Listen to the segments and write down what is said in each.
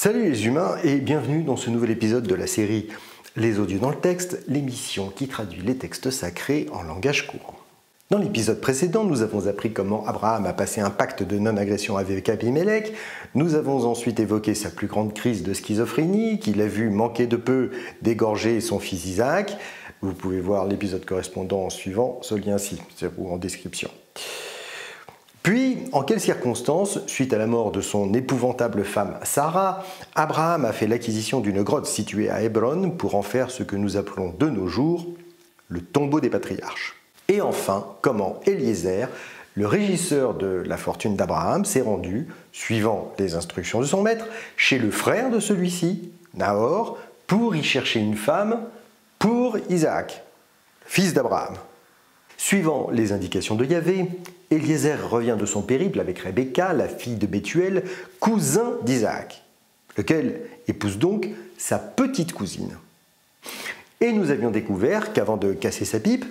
Salut les humains et bienvenue dans ce nouvel épisode de la série Les audios dans le texte, l'émission qui traduit les textes sacrés en langage courant. Dans l'épisode précédent, nous avons appris comment Abraham a passé un pacte de non-agression avec Abimelech. Nous avons ensuite évoqué sa plus grande crise de schizophrénie, qu'il a vu manquer de peu d'égorger son fils Isaac. Vous pouvez voir l'épisode correspondant en suivant ce lien-ci, ou en description. Puis, en quelles circonstances, suite à la mort de son épouvantable femme Sarah, Abraham a fait l'acquisition d'une grotte située à Hébron pour en faire ce que nous appelons de nos jours le tombeau des patriarches. Et enfin, comment Eliezer, le régisseur de la fortune d'Abraham, s'est rendu, suivant les instructions de son maître, chez le frère de celui-ci, Nahor, pour y chercher une femme pour Isaac, fils d'Abraham. Suivant les indications de Yahvé, Eliezer revient de son périple avec Rebecca, la fille de Bethuel, cousin d'Isaac, lequel épouse donc sa petite cousine. Et nous avions découvert qu'avant de casser sa pipe,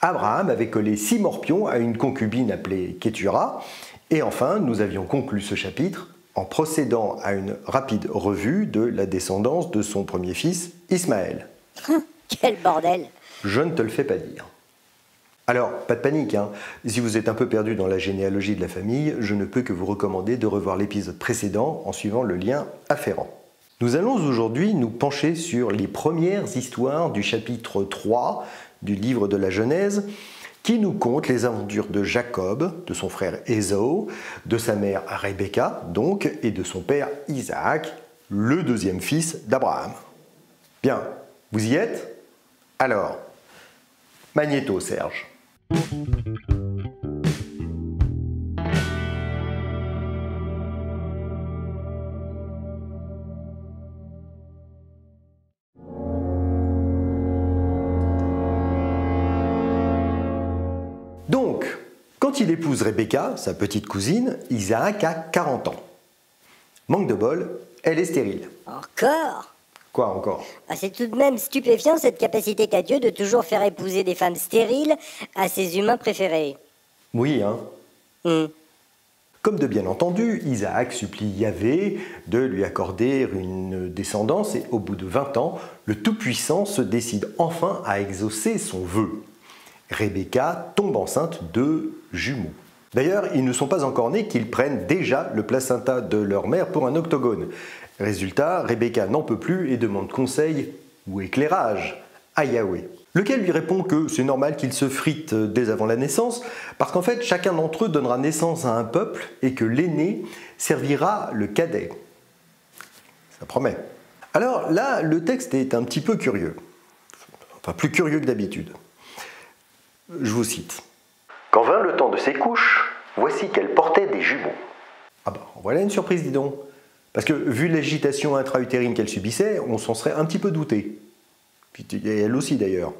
Abraham avait collé six morpions à une concubine appelée Ketura. Et enfin, nous avions conclu ce chapitre en procédant à une rapide revue de la descendance de son premier fils, Ismaël. Quel bordel Je ne te le fais pas dire. Alors, pas de panique, hein. si vous êtes un peu perdu dans la généalogie de la famille, je ne peux que vous recommander de revoir l'épisode précédent en suivant le lien afférent. Nous allons aujourd'hui nous pencher sur les premières histoires du chapitre 3 du livre de la Genèse, qui nous conte les aventures de Jacob, de son frère Ésaü, de sa mère Rebecca, donc, et de son père Isaac, le deuxième fils d'Abraham. Bien, vous y êtes? Alors, magnéto Serge. Donc, quand il épouse Rebecca, sa petite cousine, Isaac a 40 ans. Manque de bol, elle est stérile. Encore? Quoi encore ah, C'est tout de même stupéfiant cette capacité qu'a Dieu de toujours faire épouser des femmes stériles à ses humains préférés. Oui, hein Hmm. Comme de bien entendu, Isaac supplie Yahvé de lui accorder une descendance et au bout de 20 ans, le Tout-Puissant se décide enfin à exaucer son vœu. Rebecca tombe enceinte de jumeaux. D'ailleurs, ils ne sont pas encore nés qu'ils prennent déjà le placenta de leur mère pour un octogone. Résultat, Rebecca n'en peut plus et demande conseil ou éclairage à Yahweh. Lequel lui répond que c'est normal qu'ils se fritent dès avant la naissance, parce qu'en fait chacun d'entre eux donnera naissance à un peuple et que l'aîné servira le cadet. Ça promet. Alors là, le texte est un petit peu curieux. Enfin, plus curieux que d'habitude. Je vous cite. Quand vint le temps de ses couches, voici qu'elle portait des jumeaux. Ah bah, voilà une surprise, dis donc. Parce que vu l'agitation intra-utérine qu'elle subissait, on s'en serait un petit peu douté. Et elle aussi d'ailleurs.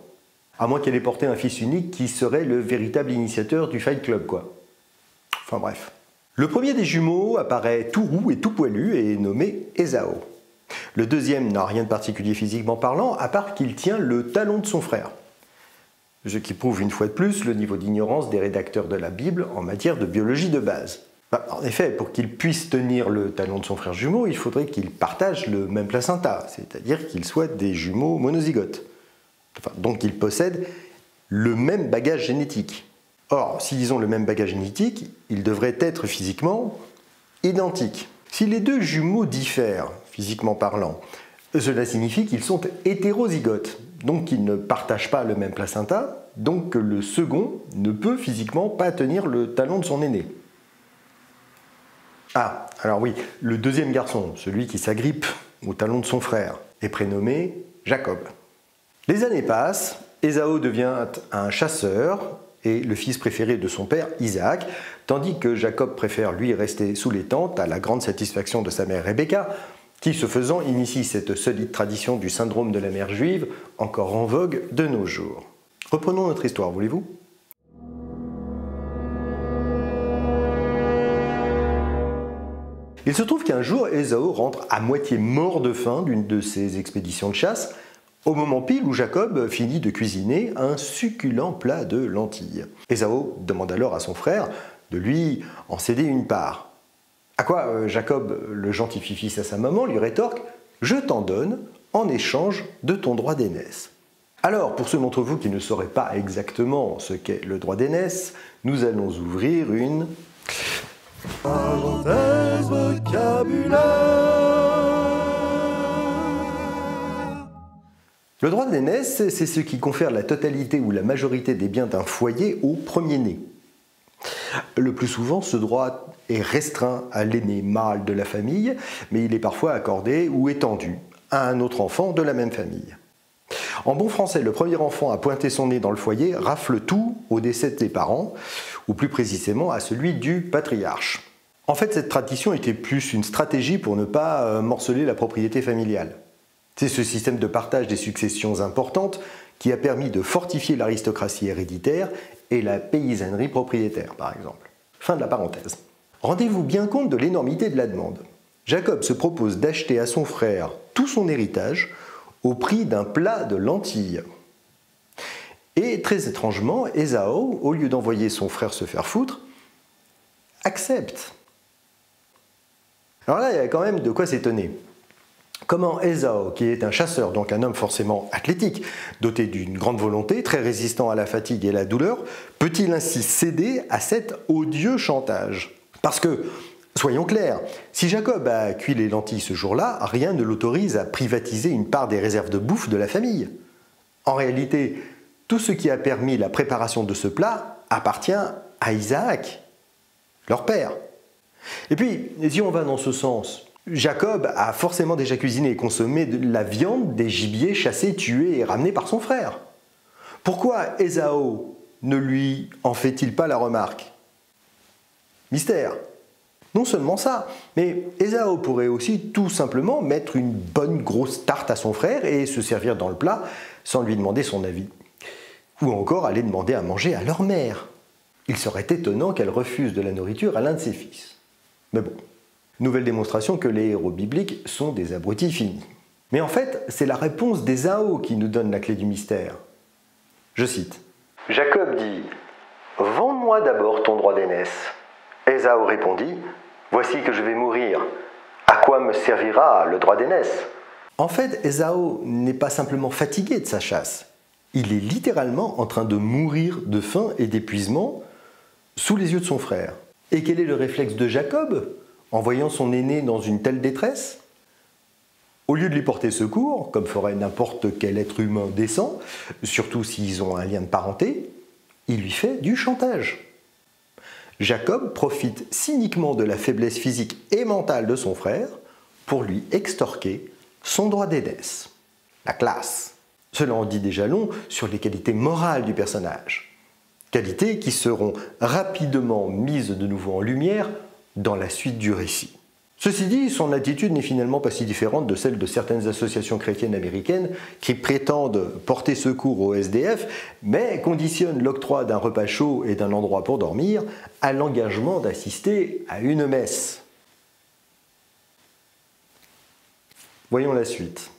À moins qu'elle ait porté un fils unique qui serait le véritable initiateur du Fight Club, quoi. Enfin bref. Le premier des jumeaux apparaît tout roux et tout poilu et est nommé Esao. Le deuxième n'a rien de particulier physiquement parlant, à part qu'il tient le talon de son frère. Ce qui prouve une fois de plus le niveau d'ignorance des rédacteurs de la Bible en matière de biologie de base. Bah, en effet, pour qu'il puisse tenir le talon de son frère jumeau, il faudrait qu'ils partagent le même placenta, c'est-à-dire qu'ils soient des jumeaux monozygotes. Donc qu'ils possèdent le même bagage génétique. Or, s'ils ont le même bagage génétique, ils devraient être physiquement identiques. Si les deux jumeaux diffèrent, physiquement parlant, cela signifie qu'ils sont hétérozygotes, donc qu'ils ne partagent pas le même placenta, donc que le second ne peut physiquement pas tenir le talon de son aîné. Ah, alors oui, le deuxième garçon, celui qui s'agrippe au talon de son frère, est prénommé Jacob. Les années passent, Ésaü devient un chasseur et le fils préféré de son père, Isaac, tandis que Jacob préfère lui rester sous les tentes à la grande satisfaction de sa mère Rebecca, qui ce faisant initie cette solide tradition du syndrome de la mère juive, encore en vogue de nos jours. Reprenons notre histoire, voulez-vous? Il se trouve qu'un jour, Ésaü rentre à moitié mort de faim d'une de ses expéditions de chasse, au moment pile où Jacob finit de cuisiner un succulent plat de lentilles. Ésaü demande alors à son frère de lui en céder une part. À quoi euh, Jacob, le gentil fils à sa maman, lui rétorque Je t'en donne en échange de ton droit d'aînesse. Alors, pour ceux d'entre vous qui ne sauraient pas exactement ce qu'est le droit d'aînesse, nous allons ouvrir une parenthèse vocabulaire. Le droit d'aînesse, c'est ce qui confère la totalité ou la majorité des biens d'un foyer au premier-né. Le plus souvent, ce droit est restreint à l'aîné mâle de la famille, mais il est parfois accordé ou étendu à un autre enfant de la même famille. En bon français, le premier enfant à pointer son nez dans le foyer rafle tout au décès des parents, ou plus précisément à celui du patriarche. En fait, cette tradition était plus une stratégie pour ne pas euh, morceler la propriété familiale. C'est ce système de partage des successions importantes qui a permis de fortifier l'aristocratie héréditaire et la paysannerie propriétaire, par exemple. Fin de la parenthèse. Rendez-vous bien compte de l'énormité de la demande. Jacob se propose d'acheter à son frère tout son héritage au prix d'un plat de lentilles. Et très étrangement, Esau, au lieu d'envoyer son frère se faire foutre, accepte. Alors là, il y a quand même de quoi s'étonner. Comment Esau, qui est un chasseur, donc un homme forcément athlétique, doté d'une grande volonté, très résistant à la fatigue et la douleur, peut-il ainsi céder à cet odieux chantage? Parce que, soyons clairs, si Jacob a cuit les lentilles ce jour-là, rien ne l'autorise à privatiser une part des réserves de bouffe de la famille. En réalité, tout ce qui a permis la préparation de ce plat appartient à Isaac, leur père. Et puis, si on va dans ce sens, Jacob a forcément déjà cuisiné et consommé de la viande des gibiers chassés, tués et ramenés par son frère. Pourquoi Esau ne lui en fait-il pas la remarque? Mystère. Non seulement ça, mais Esau pourrait aussi tout simplement mettre une bonne grosse tarte à son frère et se servir dans le plat sans lui demander son avis. Ou encore aller demander à manger à leur mère. Il serait étonnant qu'elle refuse de la nourriture à l'un de ses fils. Mais bon, Nouvelle démonstration que les héros bibliques sont des abrutis finis. Mais en fait, c'est la réponse d'Ésaü qui nous donne la clé du mystère. Je cite Jacob dit Vends-moi d'abord ton droit d'aînesse. Ésaü répondit Voici que je vais mourir. À quoi me servira le droit d'aînesse? En fait, Ésaü n'est pas simplement fatigué de sa chasse. Il est littéralement en train de mourir de faim et d'épuisement sous les yeux de son frère. Et quel est le réflexe de Jacob en voyant son aîné dans une telle détresse? Au lieu de lui porter secours, comme ferait n'importe quel être humain décent, surtout s'ils ont un lien de parenté, il lui fait du chantage. Jacob profite cyniquement de la faiblesse physique et mentale de son frère pour lui extorquer son droit d'aînesse. La classe. Cela en dit déjà long sur les qualités morales du personnage. Qualités qui seront rapidement mises de nouveau en lumière dans la suite du récit. Ceci dit, son attitude n'est finalement pas si différente de celle de certaines associations chrétiennes américaines qui prétendent porter secours aux SDF, mais conditionnent l'octroi d'un repas chaud et d'un endroit pour dormir à l'engagement d'assister à une messe. Voyons la suite.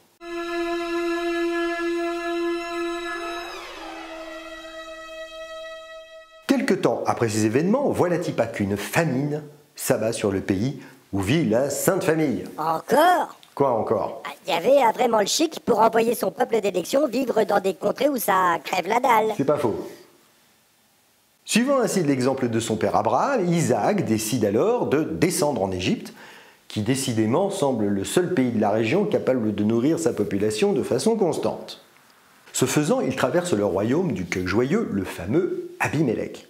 Quelque temps après ces événements, voilà-t-il pas qu'une famine s'abat sur le pays où vit la Sainte Famille? Encore? Quoi encore? Il y avait vraiment le chic pour envoyer son peuple d'élection vivre dans des contrées où ça crève la dalle. C'est pas faux. Suivant ainsi l'exemple de son père Abraham, Isaac décide alors de descendre en Égypte, qui décidément semble le seul pays de la région capable de nourrir sa population de façon constante. Ce faisant, il traverse le royaume du queue joyeux, le fameux Abimelech.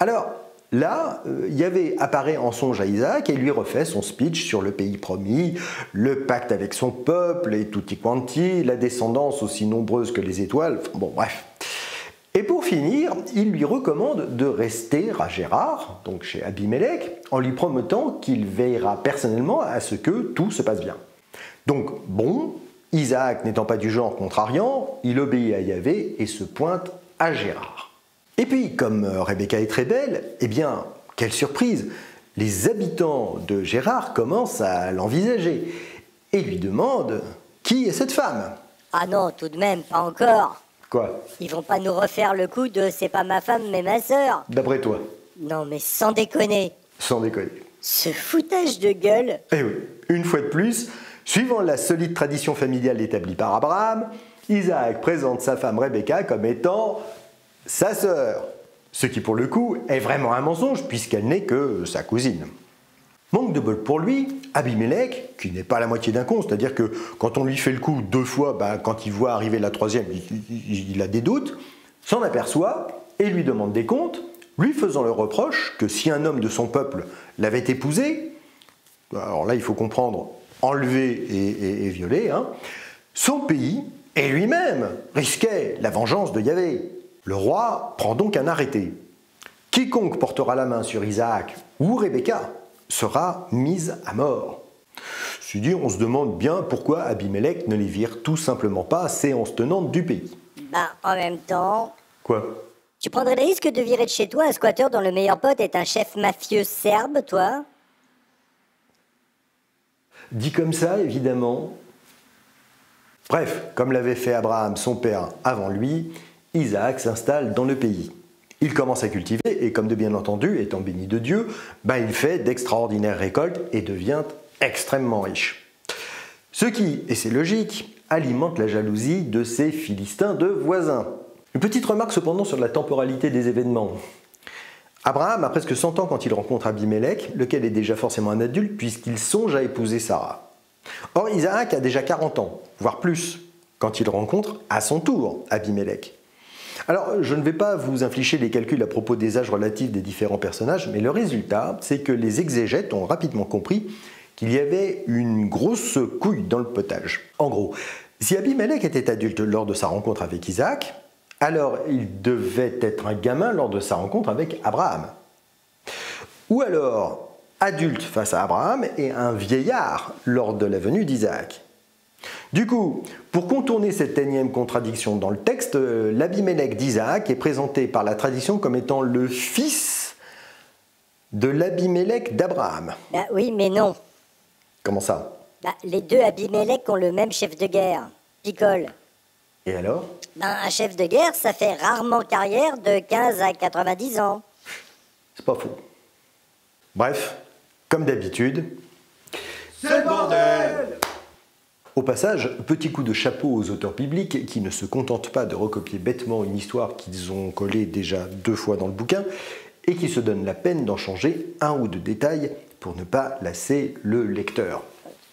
Alors, Là, euh, Yahvé apparaît en songe à Isaac et lui refait son speech sur le pays promis, le pacte avec son peuple et tutti quanti, la descendance aussi nombreuse que les étoiles, bon bref. Et pour finir, il lui recommande de rester à Gérard, donc chez Abimelech, en lui promettant qu'il veillera personnellement à ce que tout se passe bien. Donc bon, Isaac n'étant pas du genre contrariant, il obéit à Yahvé et se pointe à Gérard. Et puis, comme euh, Rebecca est très belle, eh bien, quelle surprise Les habitants de Gérard commencent à l'envisager et lui demandent Qui est cette femme Ah non, tout de même, pas encore. Quoi? Ils vont pas nous refaire le coup de c'est pas ma femme mais ma sœur. D'après toi? Non mais sans déconner. Sans déconner. Ce foutage de gueule Eh oui, une fois de plus, suivant la solide tradition familiale établie par Abraham, Isaac présente sa femme Rebecca comme étant sa sœur. Ce qui pour le coup est vraiment un mensonge puisqu'elle n'est que sa cousine. Manque de bol pour lui, Abimelech, qui n'est pas la moitié d'un con, c'est-à-dire que quand on lui fait le coup deux fois, bah, quand il voit arriver la troisième, il, a des doutes, s'en aperçoit et lui demande des comptes, lui faisant le reproche que si un homme de son peuple l'avait épousé, alors là il faut comprendre enlevé et, violé, hein, son pays et lui-même risquaient la vengeance de Yahvé. Le roi prend donc un arrêté. Quiconque portera la main sur Isaac ou Rebecca sera mise à mort. C'est dit, on se demande bien pourquoi Abimelech ne les vire tout simplement pas séance tenante du pays. Bah, en même temps. Quoi? Tu prendrais le risque de virer de chez toi un squatteur dont le meilleur pote est un chef mafieux serbe, toi? Dit comme ça, évidemment. Bref, comme l'avait fait Abraham, son père, avant lui, Isaac s'installe dans le pays. Il commence à cultiver et comme de bien entendu, étant béni de Dieu, ben il fait d'extraordinaires récoltes et devient extrêmement riche. Ce qui, et c'est logique, alimente la jalousie de ses Philistins de voisins. Une petite remarque cependant sur la temporalité des événements. Abraham a presque 100 ans quand il rencontre Abimelech, lequel est déjà forcément un adulte puisqu'il songe à épouser Sarah. Or Isaac a déjà 40 ans, voire plus, quand il rencontre à son tour Abimelech. Alors, je ne vais pas vous infliger les calculs à propos des âges relatifs des différents personnages, mais le résultat, c'est que les exégètes ont rapidement compris qu'il y avait une grosse couille dans le potage. En gros, si Abimelech était adulte lors de sa rencontre avec Isaac, alors il devait être un gamin lors de sa rencontre avec Abraham. Ou alors adulte face à Abraham et un vieillard lors de la venue d'Isaac. Du coup, pour contourner cette énième contradiction dans le texte, euh, l'Abimélec d'Isaac est présenté par la tradition comme étant le fils de l'Abimélec d'Abraham. Bah oui, mais non. Comment ça? Bah, Les deux Abimélec ont le même chef de guerre, Picole. Et alors? Bah, Un chef de guerre, ça fait rarement carrière de 15 à 90 ans. C'est pas faux. Bref, comme d'habitude, c'est le bordel au passage, petit coup de chapeau aux auteurs bibliques qui ne se contentent pas de recopier bêtement une histoire qu'ils ont collée déjà deux fois dans le bouquin et qui se donnent la peine d'en changer un ou deux détails pour ne pas lasser le lecteur.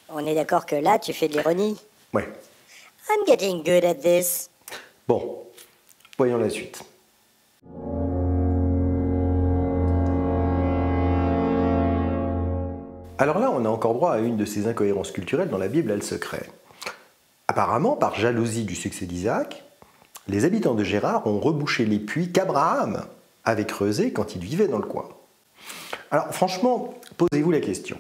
On est d'accord que là, tu fais de l'ironie Ouais. I'm getting good at this. Bon, voyons la suite. Alors là, on a encore droit à une de ces incohérences culturelles dont la Bible a le secret. Apparemment, par jalousie du succès d'Isaac, les habitants de Gérard ont rebouché les puits qu'Abraham avait creusés quand il vivait dans le coin. Alors franchement, posez-vous la question.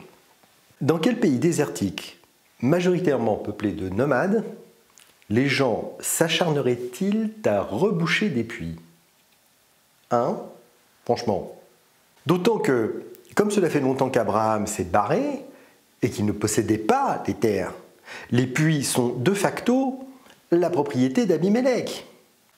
Dans quel pays désertique, majoritairement peuplé de nomades, les gens s'acharneraient-ils à reboucher des puits? Hein Franchement. D'autant que comme cela fait longtemps qu'Abraham s'est barré et qu'il ne possédait pas les terres, les puits sont de facto la propriété d'Abimelech.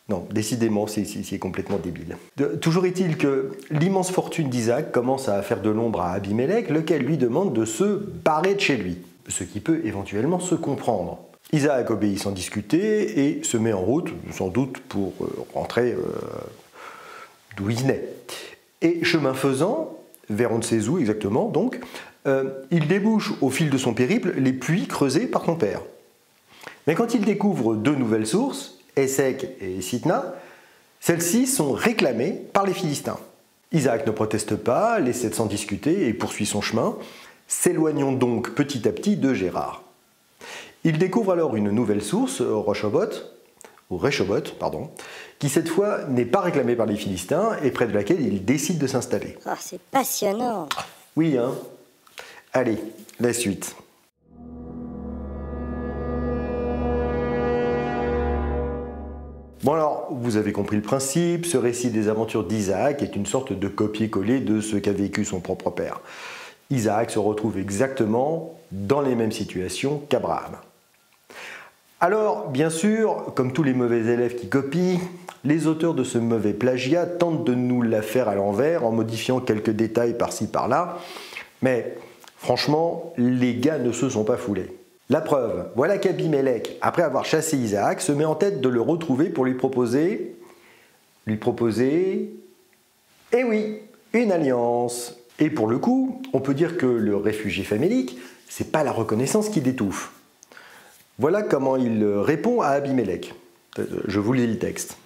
Non, décidément, c'est complètement débile. toujours est-il que l'immense fortune d'Isaac commence à faire de l'ombre à Abimelech, lequel lui demande de se barrer de chez lui, ce qui peut éventuellement se comprendre. Isaac obéit sans discuter et se met en route, sans doute pour euh, rentrer euh, d'où il naît. Et chemin faisant, vers on ne exactement, donc, euh, il débouche au fil de son périple les puits creusés par son père. Mais quand il découvre deux nouvelles sources, Essek et Sitna, celles-ci sont réclamées par les Philistins. Isaac ne proteste pas, laisse sans discuter et poursuit son chemin, s'éloignant donc petit à petit de Gérard. Il découvre alors une nouvelle source, Rochobot, ou pardon, qui cette fois n'est pas réclamée par les Philistins et près de laquelle il décide de s'installer. Oh, c'est passionnant. Oui, hein. Allez, la suite. Bon alors, vous avez compris le principe, ce récit des aventures d'Isaac est une sorte de copier-coller de ce qu'a vécu son propre père. Isaac se retrouve exactement dans les mêmes situations qu'Abraham. Alors, bien sûr, comme tous les mauvais élèves qui copient, les auteurs de ce mauvais plagiat tentent de nous la faire à l'envers en modifiant quelques détails par-ci par-là, Mais franchement, les gars ne se sont pas foulés. La preuve, voilà qu'Abimelech, après avoir chassé Isaac, se met en tête de le retrouver pour lui proposer. Lui proposer. Eh oui, une alliance. Et pour le coup, on peut dire que le réfugié famélique, c'est pas la reconnaissance qui l'étouffe. Voilà comment il répond à Abimelech. Je vous lis le texte.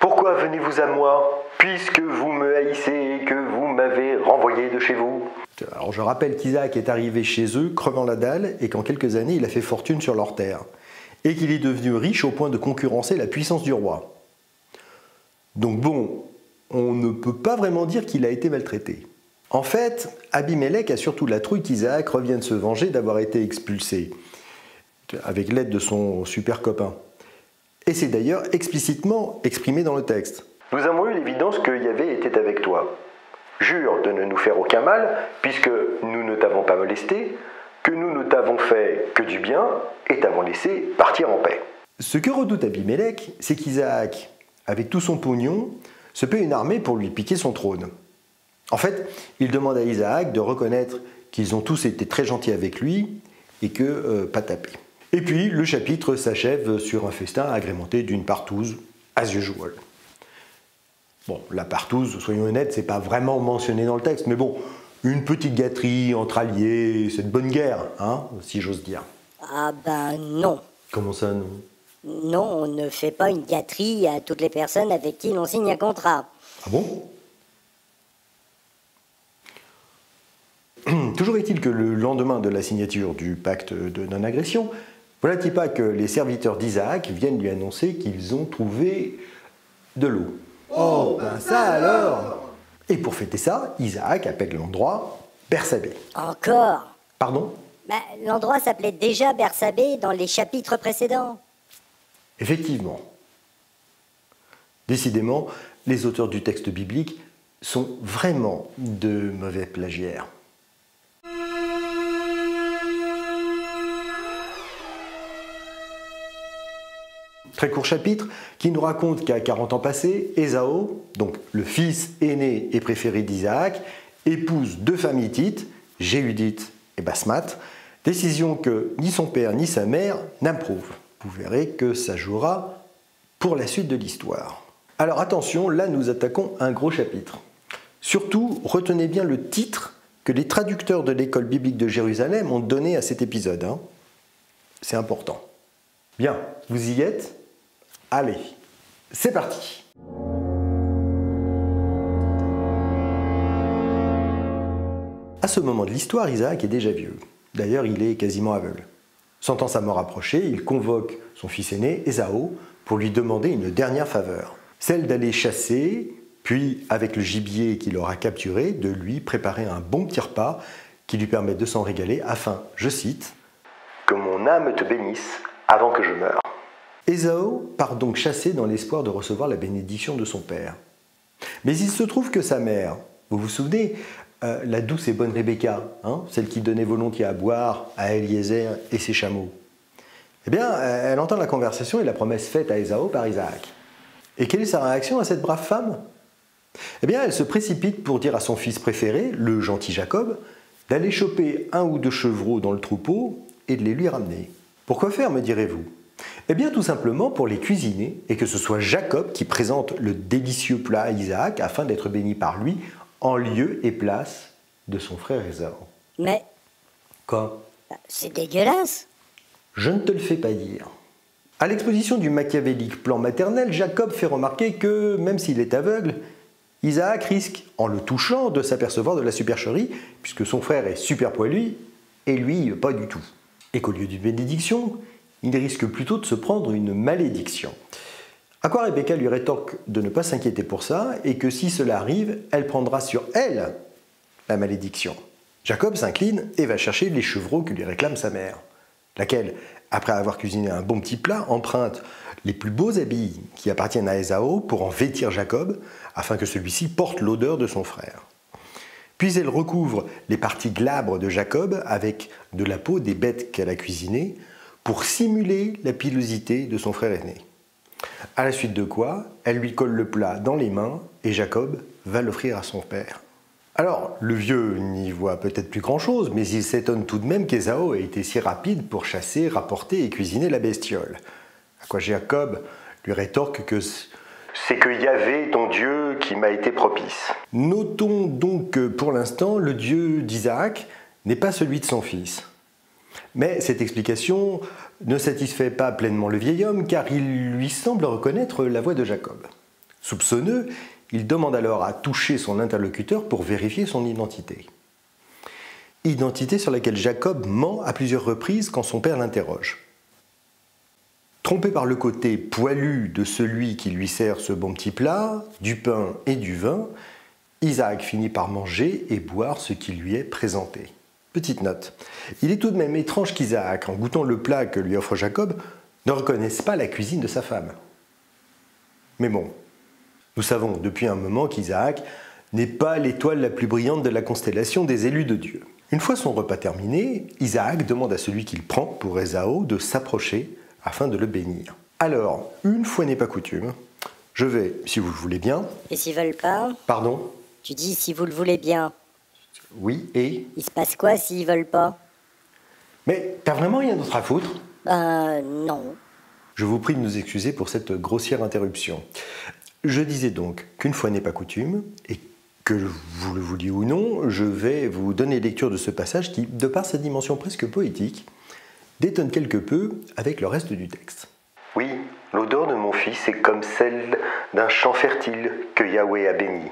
Pourquoi venez-vous à moi, puisque vous me haïssez et que vous m'avez renvoyé de chez vous? Alors je rappelle qu'Isaac est arrivé chez eux crevant la dalle et qu'en quelques années il a fait fortune sur leur terre, et qu'il est devenu riche au point de concurrencer la puissance du roi. Donc bon, on ne peut pas vraiment dire qu'il a été maltraité. En fait, Abimelech a surtout la trouille qu'Isaac revienne se venger d'avoir été expulsé, avec l'aide de son super copain. Et c'est d'ailleurs explicitement exprimé dans le texte. Nous avons eu l'évidence que Yahvé était avec toi. Jure de ne nous faire aucun mal, puisque nous ne t'avons pas molesté, que nous ne t'avons fait que du bien, et t'avons laissé partir en paix. Ce que redoute Abimelech, c'est qu'Isaac, avec tout son pognon, se paie une armée pour lui piquer son trône. En fait, il demande à Isaac de reconnaître qu'ils ont tous été très gentils avec lui et que euh, pas tapé. Et puis le chapitre s'achève sur un festin agrémenté d'une partouze as usual. Bon, la partouze, soyons honnêtes, c'est pas vraiment mentionné dans le texte, mais bon, une petite gâterie entre alliés, c'est de bonne guerre, hein, si j'ose dire. Ah ben non. Comment ça, non? Non, on ne fait pas une gâterie à toutes les personnes avec qui l'on signe un contrat. Ah bon? Toujours est-il que le lendemain de la signature du pacte de non-agression, voilà-t-il pas que les serviteurs d'Isaac viennent lui annoncer qu'ils ont trouvé de l'eau? Oh, ben ça alors Et pour fêter ça, Isaac appelle l'endroit Bersabé. Encore? Pardon? Ben, L'endroit s'appelait déjà Bersabé dans les chapitres précédents. Effectivement. Décidément, les auteurs du texte biblique sont vraiment de mauvais plagiaires. Très court chapitre qui nous raconte qu'à 40 ans passés, Ésaü, donc le fils aîné et préféré d'Isaac, épouse deux femmes hittites, Jéhudite et Basmat, décision que ni son père ni sa mère n'approuvent. Vous verrez que ça jouera pour la suite de l'histoire. Alors attention, là nous attaquons un gros chapitre. Surtout, retenez bien le titre que les traducteurs de l'école biblique de Jérusalem ont donné à cet épisode. hein. C'est important. Bien, vous y êtes? Allez, c'est parti À ce moment de l'histoire, Isaac est déjà vieux. D'ailleurs, il est quasiment aveugle. Sentant sa mort approcher, il convoque son fils aîné, Ésaü, pour lui demander une dernière faveur. Celle d'aller chasser, puis, avec le gibier qu'il aura capturé, de lui préparer un bon petit repas qui lui permette de s'en régaler afin, je cite, Que mon âme te bénisse avant que je meure. Ésaü part donc chasser dans l'espoir de recevoir la bénédiction de son père. Mais il se trouve que sa mère, vous vous souvenez, euh, la douce et bonne Rebecca, hein, celle qui donnait volontiers à boire à Eliezer et ses chameaux, eh bien, euh, elle entend la conversation et la promesse faite à Ésaü par Isaac. Et quelle est sa réaction à cette brave femme? Eh bien, elle se précipite pour dire à son fils préféré, le gentil Jacob, d'aller choper un ou deux chevreaux dans le troupeau et de les lui ramener. Pourquoi faire, me direz-vous? Eh bien, tout simplement pour les cuisiner et que ce soit Jacob qui présente le délicieux plat à Isaac afin d'être béni par lui en lieu et place de son frère Ésaü. Mais Quoi? C'est dégueulasse. Je ne te le fais pas dire. À l'exposition du machiavélique plan maternel, Jacob fait remarquer que, même s'il est aveugle, Isaac risque, en le touchant, de s'apercevoir de la supercherie, puisque son frère est super poilu, et lui, pas du tout. Et qu'au lieu d'une bénédiction, il risque plutôt de se prendre une malédiction. À quoi Rebecca lui rétorque de ne pas s'inquiéter pour ça, et que si cela arrive, elle prendra sur elle la malédiction. Jacob s'incline et va chercher les chevreaux que lui réclame sa mère, laquelle, après avoir cuisiné un bon petit plat, emprunte les plus beaux habits qui appartiennent à Ésaü pour en vêtir Jacob, afin que celui-ci porte l'odeur de son frère. Puis elle recouvre les parties glabres de Jacob avec de la peau des bêtes qu'elle a cuisinées, pour simuler la pilosité de son frère aîné. À la suite de quoi, elle lui colle le plat dans les mains et Jacob va l'offrir à son père. Alors, le vieux n'y voit peut-être plus grand-chose, mais il s'étonne tout de même qu'Esao ait été si rapide pour chasser, rapporter et cuisiner la bestiole. À quoi Jacob lui rétorque que c'est que Yahvé, ton Dieu, qui m'a été propice. Notons donc que pour l'instant, le Dieu d'Isaac n'est pas celui de son fils. Mais cette explication ne satisfait pas pleinement le vieil homme car il lui semble reconnaître la voix de Jacob. Soupçonneux, il demande alors à toucher son interlocuteur pour vérifier son identité. Identité sur laquelle Jacob ment à plusieurs reprises quand son père l'interroge. Trompé par le côté poilu de celui qui lui sert ce bon petit plat, du pain et du vin, Isaac finit par manger et boire ce qui lui est présenté. Petite note. Il est tout de même étrange qu'Isaac, en goûtant le plat que lui offre Jacob, ne reconnaisse pas la cuisine de sa femme. Mais bon, nous savons depuis un moment qu'Isaac n'est pas l'étoile la plus brillante de la constellation des élus de Dieu. Une fois son repas terminé, Isaac demande à celui qu'il prend pour Esao de s'approcher afin de le bénir. Alors, une fois n'est pas coutume, je vais, si vous le voulez bien. Et s'ils veulent pas Pardon? Tu dis si vous le voulez bien. Oui, et Il se passe quoi s'ils veulent pas? Mais t'as vraiment rien d'autre à foutre? Ben non. Je vous prie de nous excuser pour cette grossière interruption. Je disais donc qu'une fois n'est pas coutume, et que vous le vouliez ou non, je vais vous donner lecture de ce passage qui, de par sa dimension presque poétique, détonne quelque peu avec le reste du texte. Oui, l'odeur de mon fils est comme celle d'un champ fertile que Yahweh a béni.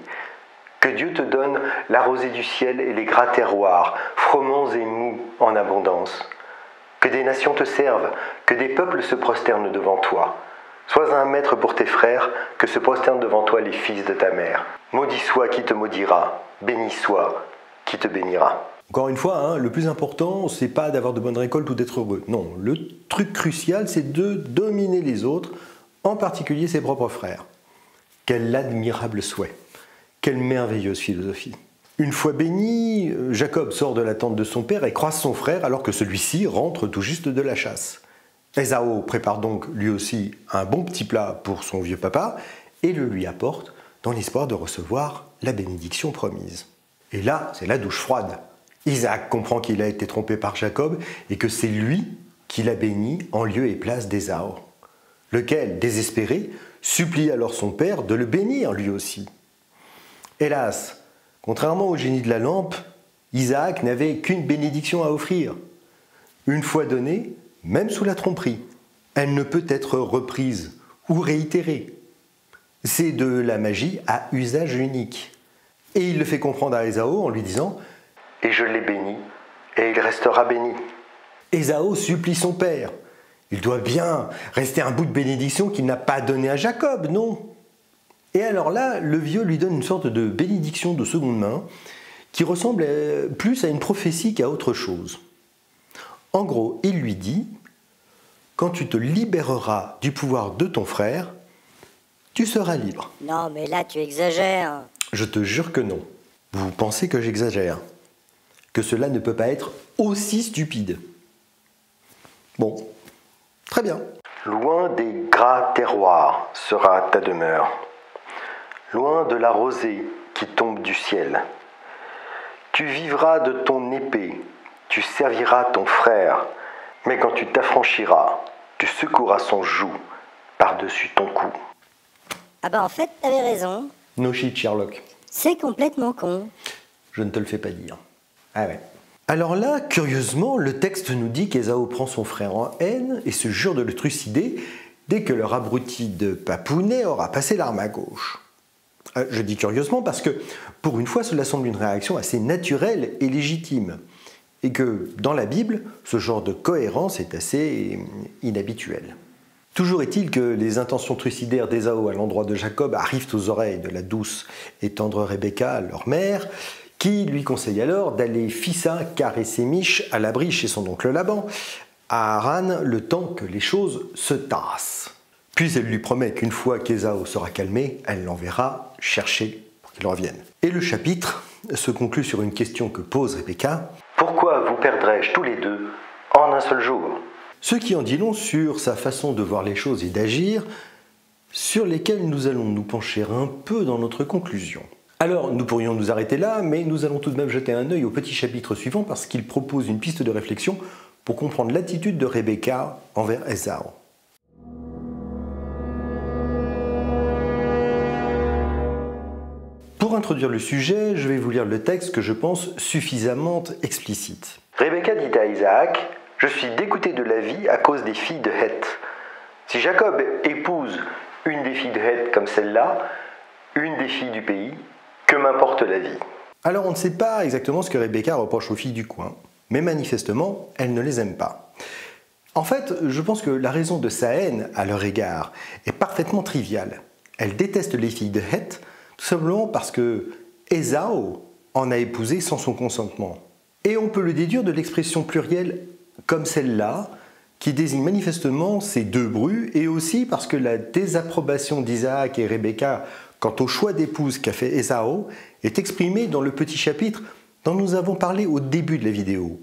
Que Dieu te donne la rosée du ciel et les gras terroirs, froments et mous en abondance. Que des nations te servent, que des peuples se prosternent devant toi. Sois un maître pour tes frères, que se prosternent devant toi les fils de ta mère. Maudit soit qui te maudira, béni soit qui te bénira. Encore une fois, hein, le plus important, c'est pas d'avoir de bonnes récoltes ou d'être heureux. Non, le truc crucial, c'est de dominer les autres, en particulier ses propres frères. Quel admirable souhait, quelle merveilleuse philosophie. Une fois béni, Jacob sort de la tente de son père et croise son frère alors que celui-ci rentre tout juste de la chasse. Esao prépare donc lui aussi un bon petit plat pour son vieux papa et le lui apporte dans l'espoir de recevoir la bénédiction promise. Et là, c'est la douche froide. Isaac comprend qu'il a été trompé par Jacob et que c'est lui qui l'a béni en lieu et place d'Esao, lequel, désespéré, supplie alors son père de le bénir lui aussi. Hélas, contrairement au génie de la lampe, Isaac n'avait qu'une bénédiction à offrir. Une fois donnée, même sous la tromperie, elle ne peut être reprise ou réitérée. C'est de la magie à usage unique. Et il le fait comprendre à Esao en lui disant Et je l'ai béni, et il restera béni. Esao supplie son père. Il doit bien rester un bout de bénédiction qu'il n'a pas donné à Jacob, non? Et alors là, le vieux lui donne une sorte de bénédiction de seconde main qui ressemble plus à une prophétie qu'à autre chose. En gros, il lui dit Quand tu te libéreras du pouvoir de ton frère, tu seras libre. Non, mais là, tu exagères. Je te jure que non. Vous pensez que j'exagère Que cela ne peut pas être aussi stupide Bon, très bien. Loin des gras terroirs sera ta demeure, loin de la rosée qui tombe du ciel. Tu vivras de ton épée, tu serviras ton frère, mais quand tu t'affranchiras, tu secoueras son joug par-dessus ton cou. Ah bah en fait, t'avais raison. No shit, Sherlock. C'est complètement con. Je ne te le fais pas dire. Ah ouais. Alors là, curieusement, le texte nous dit qu'Esao prend son frère en haine et se jure de le trucider dès que leur abruti de papounet aura passé l'arme à gauche. Euh, je dis curieusement parce que, pour une fois, cela semble une réaction assez naturelle et légitime. Et que, dans la Bible, ce genre de cohérence est assez inhabituel. Toujours est-il que les intentions trucidaires d'Esao à l'endroit de Jacob arrivent aux oreilles de la douce et tendre Rebecca, leur mère, qui lui conseille alors d'aller fissa caresser Mich à l'abri chez son oncle Laban, à Haran, le temps que les choses se tassent. Puis elle lui promet qu'une fois qu'Esao sera calmé, elle l'enverra chercher pour qu'il revienne. Et le chapitre se conclut sur une question que pose Rebecca. Pourquoi vous perdrais-je tous les deux en un seul jour? Ce qui en dit long sur sa façon de voir les choses et d'agir, sur lesquelles nous allons nous pencher un peu dans notre conclusion. Alors, nous pourrions nous arrêter là, mais nous allons tout de même jeter un œil au petit chapitre suivant parce qu'il propose une piste de réflexion pour comprendre l'attitude de Rebecca envers Esau. Introduire le sujet, je vais vous lire le texte que je pense suffisamment explicite. Rebecca dit à Isaac Je suis dégoûté de la vie à cause des filles de Heth. Si Jacob épouse une des filles de Heth comme celle-là, une des filles du pays, que m'importe la vie? Alors on ne sait pas exactement ce que Rebecca reproche aux filles du coin, mais manifestement, elle ne les aime pas. En fait, je pense que la raison de sa haine à leur égard est parfaitement triviale. Elle déteste les filles de Heth tout simplement parce que Esau en a épousé sans son consentement. Et on peut le déduire de l'expression plurielle comme celle-là, qui désigne manifestement ces deux brus, et aussi parce que la désapprobation d'Isaac et Rebecca quant au choix d'épouse qu'a fait Esau est exprimée dans le petit chapitre dont nous avons parlé au début de la vidéo.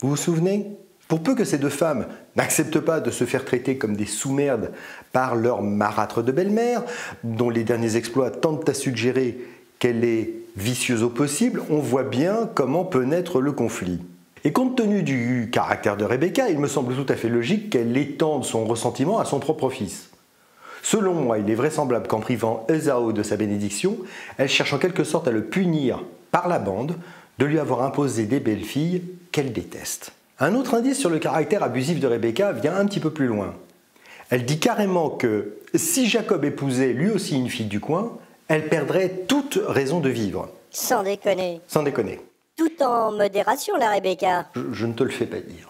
Vous vous souvenez? Pour peu que ces deux femmes n'acceptent pas de se faire traiter comme des sous-merdes par leur marâtre de belle-mère, dont les derniers exploits tentent à suggérer qu'elle est vicieuse au possible, on voit bien comment peut naître le conflit. Et compte tenu du caractère de Rebecca, il me semble tout à fait logique qu'elle étende son ressentiment à son propre fils. Selon moi, il est vraisemblable qu'en privant Esau de sa bénédiction, elle cherche en quelque sorte à le punir par la bande de lui avoir imposé des belles filles qu'elle déteste. Un autre indice sur le caractère abusif de Rebecca vient un petit peu plus loin. Elle dit carrément que si Jacob épousait lui aussi une fille du coin, elle perdrait toute raison de vivre. Sans déconner. Sans déconner. Tout en modération, la Rebecca. Je, je ne te le fais pas dire.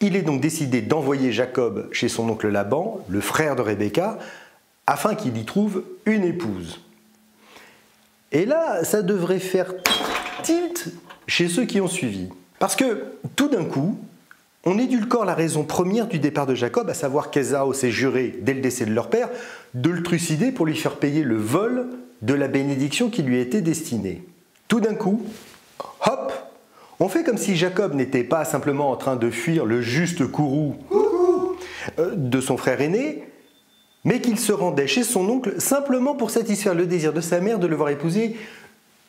Il est donc décidé d'envoyer Jacob chez son oncle Laban, le frère de Rebecca, afin qu'il y trouve une épouse. Et là, ça devrait faire tilt chez ceux qui ont suivi. Parce que tout d'un coup, on édulcore la raison première du départ de Jacob, à savoir qu'Esau s'est juré, dès le décès de leur père, de le trucider pour lui faire payer le vol de la bénédiction qui lui était destinée. Tout d'un coup, hop, on fait comme si Jacob n'était pas simplement en train de fuir le juste courroux euh, de son frère aîné, mais qu'il se rendait chez son oncle simplement pour satisfaire le désir de sa mère de le voir épouser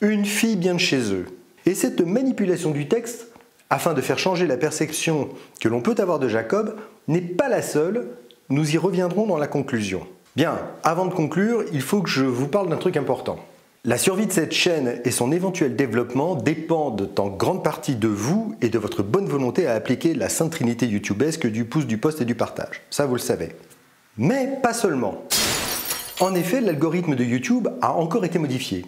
une fille bien de chez eux. Et cette manipulation du texte, afin de faire changer la perception que l'on peut avoir de Jacob, n'est pas la seule, nous y reviendrons dans la conclusion. Bien, avant de conclure, il faut que je vous parle d'un truc important. La survie de cette chaîne et son éventuel développement dépendent en grande partie de vous et de votre bonne volonté à appliquer la sainte trinité youtubesque du pouce, du post et du partage. Ça, vous le savez. Mais pas seulement. En effet, l'algorithme de YouTube a encore été modifié.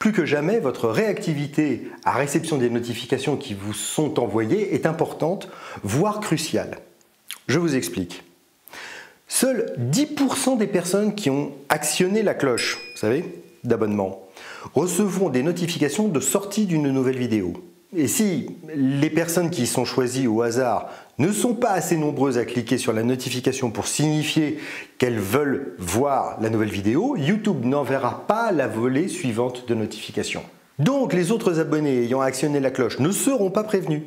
Plus que jamais, votre réactivité à réception des notifications qui vous sont envoyées est importante, voire cruciale. Je vous explique. Seuls 10% des personnes qui ont actionné la cloche, vous savez, d'abonnement recevront des notifications de sortie d'une nouvelle vidéo. Et si les personnes qui sont choisies au hasard ne sont pas assez nombreuses à cliquer sur la notification pour signifier qu'elles veulent voir la nouvelle vidéo, YouTube n'enverra pas la volée suivante de notifications. Donc les autres abonnés ayant actionné la cloche ne seront pas prévenus.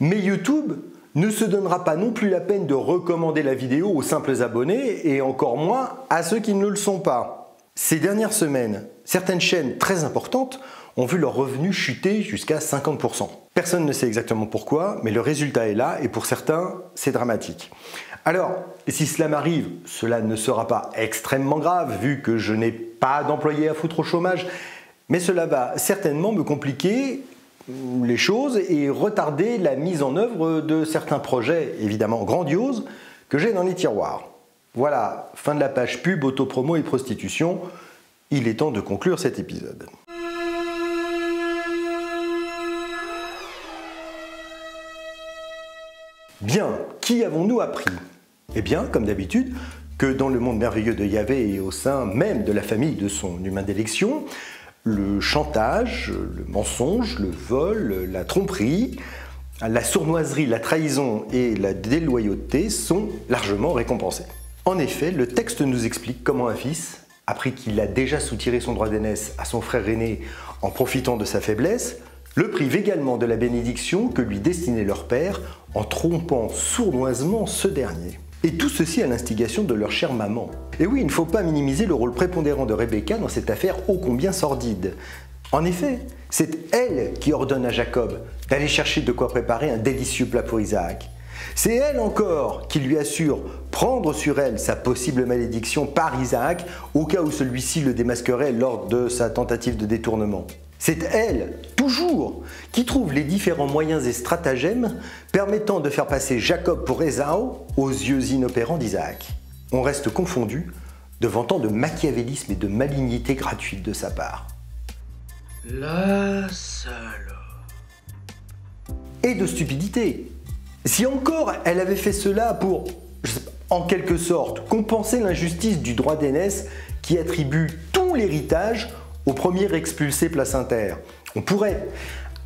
Mais YouTube ne se donnera pas non plus la peine de recommander la vidéo aux simples abonnés et encore moins à ceux qui ne le sont pas. Ces dernières semaines, certaines chaînes très importantes ont vu leurs revenus chuter jusqu'à 50%. Personne ne sait exactement pourquoi, mais le résultat est là et pour certains, c'est dramatique. Alors, si cela m'arrive, cela ne sera pas extrêmement grave vu que je n'ai pas d'employé à foutre au chômage, mais cela va certainement me compliquer les choses et retarder la mise en œuvre de certains projets évidemment grandioses que j'ai dans les tiroirs. Voilà, fin de la page pub, autopromo et prostitution. Il est temps de conclure cet épisode. Bien, qui avons-nous appris? Eh bien, comme d'habitude, que dans le monde merveilleux de Yahvé et au sein même de la famille de son humain d'élection, le chantage, le mensonge, le vol, la tromperie, la sournoiserie, la trahison et la déloyauté sont largement récompensés. En effet, le texte nous explique comment un fils, après qu'il a déjà soutiré son droit d'aînesse à son frère aîné en profitant de sa faiblesse, le prive également de la bénédiction que lui destinait leur père en trompant sournoisement ce dernier. Et tout ceci à l'instigation de leur chère maman. Et oui, il ne faut pas minimiser le rôle prépondérant de Rebecca dans cette affaire ô combien sordide. En effet, c'est elle qui ordonne à Jacob d'aller chercher de quoi préparer un délicieux plat pour Isaac. C'est elle encore qui lui assure prendre sur elle sa possible malédiction par Isaac au cas où celui-ci le démasquerait lors de sa tentative de détournement. C'est elle, toujours, qui trouve les différents moyens et stratagèmes permettant de faire passer Jacob pour Esau aux yeux inopérants d'Isaac. On reste confondu devant tant de machiavélisme et de malignité gratuite de sa part. La salope. Et de stupidité. Si encore elle avait fait cela pour, en quelque sorte, compenser l'injustice du droit d'aînesse qui attribue tout l'héritage au premier expulsé placentaire, on pourrait,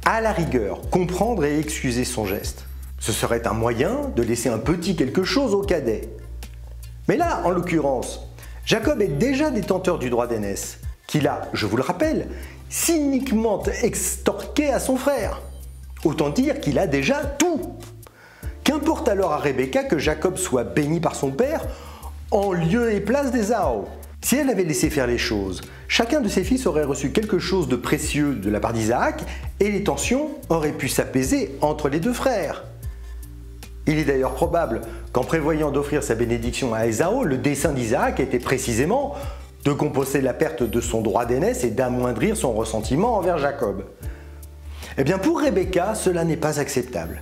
à la rigueur, comprendre et excuser son geste. Ce serait un moyen de laisser un petit quelque chose au cadet. Mais là, en l'occurrence, Jacob est déjà détenteur du droit d'aînesse, qu'il a, je vous le rappelle, cyniquement extorqué à son frère. Autant dire qu'il a déjà tout. Qu'importe alors à Rebecca que Jacob soit béni par son père en lieu et place d'Ésaü. Si elle avait laissé faire les choses, chacun de ses fils aurait reçu quelque chose de précieux de la part d'Isaac et les tensions auraient pu s'apaiser entre les deux frères. Il est d'ailleurs probable qu'en prévoyant d'offrir sa bénédiction à Ésaü, le dessein d'Isaac était précisément de composer la perte de son droit d'aînesse et d'amoindrir son ressentiment envers Jacob. Eh bien pour Rebecca, cela n'est pas acceptable.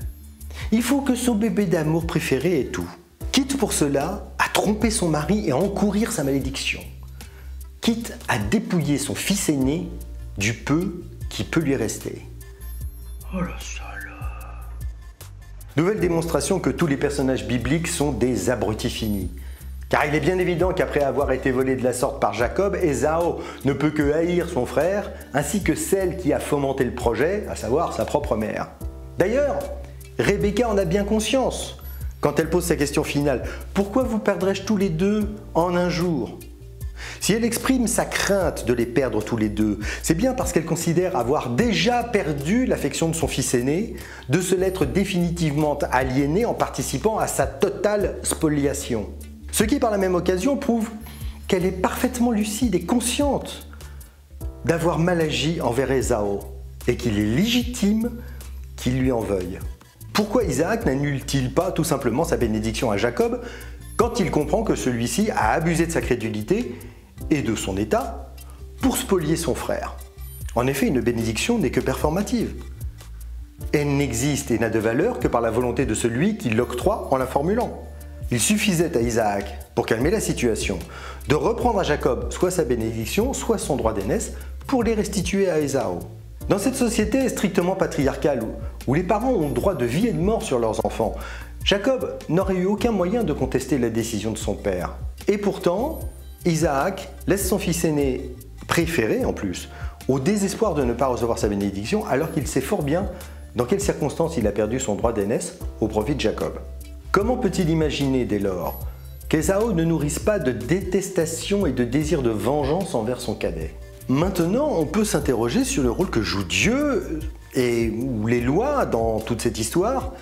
Il faut que son bébé d'amour préféré ait tout. Quitte pour cela tromper son mari et encourir sa malédiction. Quitte à dépouiller son fils aîné du peu qui peut lui rester. Oh la salope. Nouvelle démonstration que tous les personnages bibliques sont des abrutis finis. Car il est bien évident qu'après avoir été volé de la sorte par Jacob, Esau ne peut que haïr son frère, ainsi que celle qui a fomenté le projet, à savoir sa propre mère. D'ailleurs, Rebecca en a bien conscience quand elle pose sa question finale. Pourquoi vous perdrais-je tous les deux en un jour? Si elle exprime sa crainte de les perdre tous les deux, c'est bien parce qu'elle considère avoir déjà perdu l'affection de son fils aîné, de se l'être définitivement aliéné en participant à sa totale spoliation. Ce qui par la même occasion prouve qu'elle est parfaitement lucide et consciente d'avoir mal agi envers Esau et qu'il est légitime qu'il lui en veuille. Pourquoi Isaac n'annule-t-il pas tout simplement sa bénédiction à Jacob quand il comprend que celui-ci a abusé de sa crédulité et de son état pour spolier son frère? En effet, une bénédiction n'est que performative. Elle n'existe et n'a de valeur que par la volonté de celui qui l'octroie en la formulant. Il suffisait à Isaac, pour calmer la situation, de reprendre à Jacob soit sa bénédiction, soit son droit d'aînesse, pour les restituer à Ésaü. Dans cette société strictement patriarcale où, les parents ont droit de vie et de mort sur leurs enfants, Jacob n'aurait eu aucun moyen de contester la décision de son père. Et pourtant, Isaac laisse son fils aîné, préféré en plus, au désespoir de ne pas recevoir sa bénédiction alors qu'il sait fort bien dans quelles circonstances il a perdu son droit d'aînesse au profit de Jacob. Comment peut-il imaginer dès lors qu'Esau ne nourrisse pas de détestation et de désir de vengeance envers son cadet? Maintenant, on peut s'interroger sur le rôle que joue Dieu et les lois dans toute cette histoire,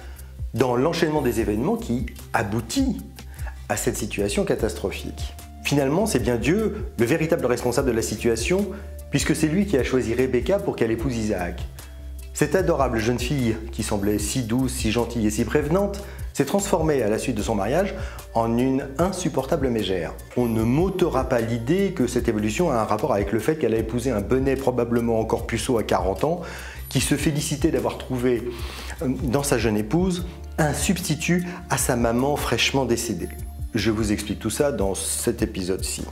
dans l'enchaînement des événements qui aboutit à cette situation catastrophique. Finalement, c'est bien Dieu le véritable responsable de la situation, puisque c'est lui qui a choisi Rebecca pour qu'elle épouse Isaac. Cette adorable jeune fille, qui semblait si douce, si gentille et si prévenante, s'est transformée à la suite de son mariage en une insupportable mégère. On ne m'ôtera pas l'idée que cette évolution a un rapport avec le fait qu'elle a épousé un bonnet probablement encore puceau à 40 ans, qui se félicitait d'avoir trouvé euh, dans sa jeune épouse un substitut à sa maman fraîchement décédée. Je vous explique tout ça dans cet épisode-ci.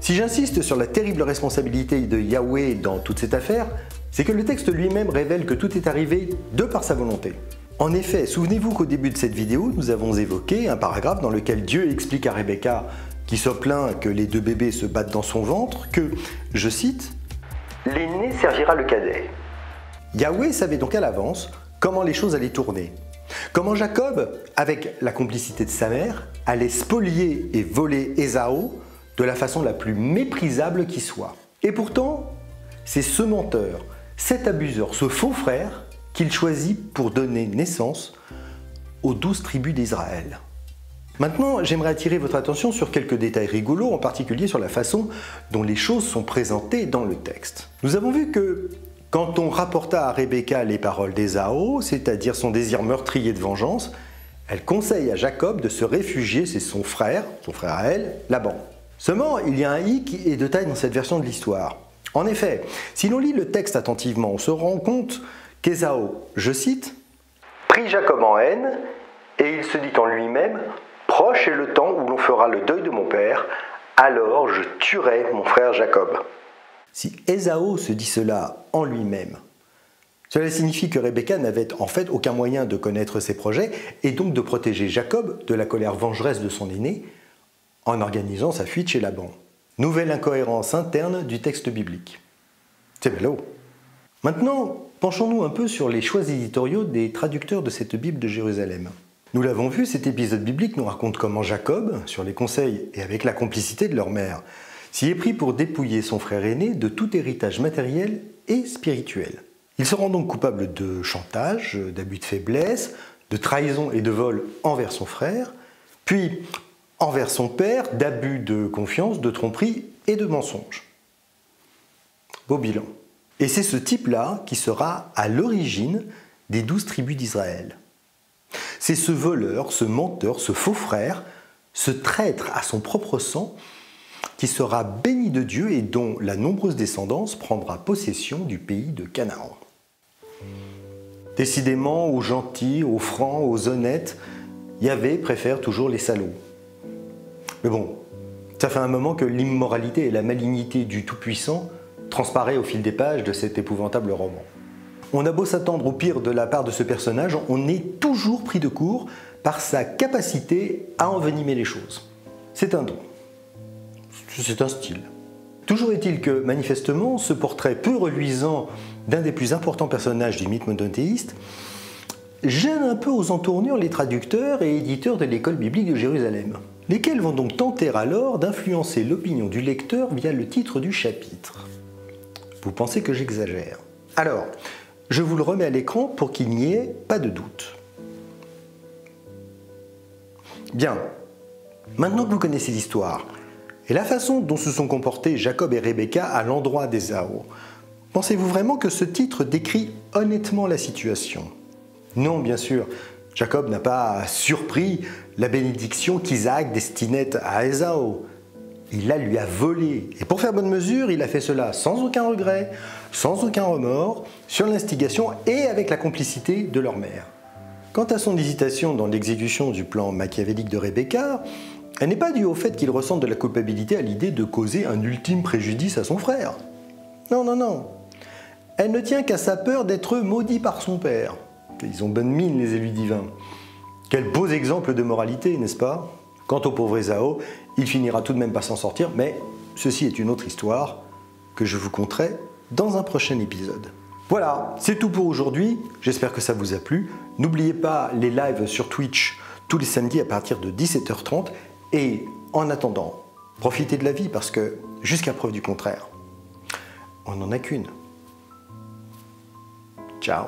Si j'insiste sur la terrible responsabilité de Yahweh dans toute cette affaire, c'est que le texte lui-même révèle que tout est arrivé de par sa volonté. En effet, souvenez-vous qu'au début de cette vidéo, nous avons évoqué un paragraphe dans lequel Dieu explique à Rebecca, qui se plaint que les deux bébés se battent dans son ventre, que, je cite, L'aîné servira le cadet. Yahweh savait donc à l'avance comment les choses allaient tourner. Comment Jacob, avec la complicité de sa mère, allait spolier et voler Ésaü de la façon la plus méprisable qui soit. Et pourtant, c'est ce menteur, cet abuseur, ce faux frère, qu'il choisit pour donner naissance aux douze tribus d'Israël. Maintenant, j'aimerais attirer votre attention sur quelques détails rigolos, en particulier sur la façon dont les choses sont présentées dans le texte. Nous avons vu que quand on rapporta à Rebecca les paroles d'Ésaü, c'est-à-dire son désir meurtrier de vengeance, elle conseille à Jacob de se réfugier chez son frère, son frère à elle, Laban. Seulement, il y a un i qui est de taille dans cette version de l'histoire. En effet, si l'on lit le texte attentivement, on se rend compte qu'Ésaü, je cite, prit Jacob en haine, et il se dit en lui-même, Proche est le temps où l'on fera le deuil de mon père, alors je tuerai mon frère Jacob. Si Ésaü se dit cela en lui-même, cela signifie que Rebecca n'avait en fait aucun moyen de connaître ses projets et donc de protéger Jacob de la colère vengeresse de son aîné en organisant sa fuite chez Laban. Nouvelle incohérence interne du texte biblique. C'est vélo. Maintenant, penchons-nous un peu sur les choix éditoriaux des traducteurs de cette Bible de Jérusalem. Nous l'avons vu, cet épisode biblique nous raconte comment Jacob, sur les conseils et avec la complicité de leur mère, s'y est pris pour dépouiller son frère aîné de tout héritage matériel et spirituel. Il se rend donc coupable de chantage, d'abus de faiblesse, de trahison et de vol envers son frère, puis envers son père, d'abus de confiance, de tromperie et de mensonge. Beau bilan. Et c'est ce type-là qui sera à l'origine des douze tribus d'Israël. C'est ce voleur, ce menteur, ce faux frère, ce traître à son propre sang, qui sera béni de Dieu et dont la nombreuse descendance prendra possession du pays de Canaan. Décidément, aux gentils, aux francs, aux honnêtes, Yahvé préfère toujours les salauds. Mais bon, ça fait un moment que l'immoralité et la malignité du Tout-Puissant transparaît au fil des pages de cet épouvantable roman. On a beau s'attendre au pire de la part de ce personnage, on est toujours pris de court par sa capacité à envenimer les choses. C'est un don. C'est un style. Toujours est-il que, manifestement, ce portrait peu reluisant d'un des plus importants personnages du mythe monothéiste gêne un peu aux entournures les traducteurs et éditeurs de l'école biblique de Jérusalem, lesquels vont donc tenter alors d'influencer l'opinion du lecteur via le titre du chapitre. Vous pensez que j'exagère Alors, je vous le remets à l'écran pour qu'il n'y ait pas de doute. Bien, maintenant que vous connaissez l'histoire et la façon dont se sont comportés Jacob et Rebecca à l'endroit d'Ésaü, pensez-vous vraiment que ce titre décrit honnêtement la situation? Non, bien sûr. Jacob n'a pas surpris la bénédiction qu'Isaac destinait à Ésaü il la lui a volé. Et pour faire bonne mesure, il a fait cela sans aucun regret, sans aucun remords, sur l'instigation et avec la complicité de leur mère. Quant à son hésitation dans l'exécution du plan machiavélique de Rebecca, elle n'est pas due au fait qu'il ressente de la culpabilité à l'idée de causer un ultime préjudice à son frère. Non, non, non. Elle ne tient qu'à sa peur d'être maudit par son père. Ils ont bonne mine, les élus divins. Quel beau exemple de moralité, n'est-ce pas? Quant au pauvre Esao, il finira tout de même par s'en sortir, mais ceci est une autre histoire que je vous conterai dans un prochain épisode. Voilà, c'est tout pour aujourd'hui. J'espère que ça vous a plu. N'oubliez pas les lives sur Twitch tous les samedis à partir de 17h30. Et en attendant, profitez de la vie parce que, jusqu'à preuve du contraire, on n'en a qu'une. Ciao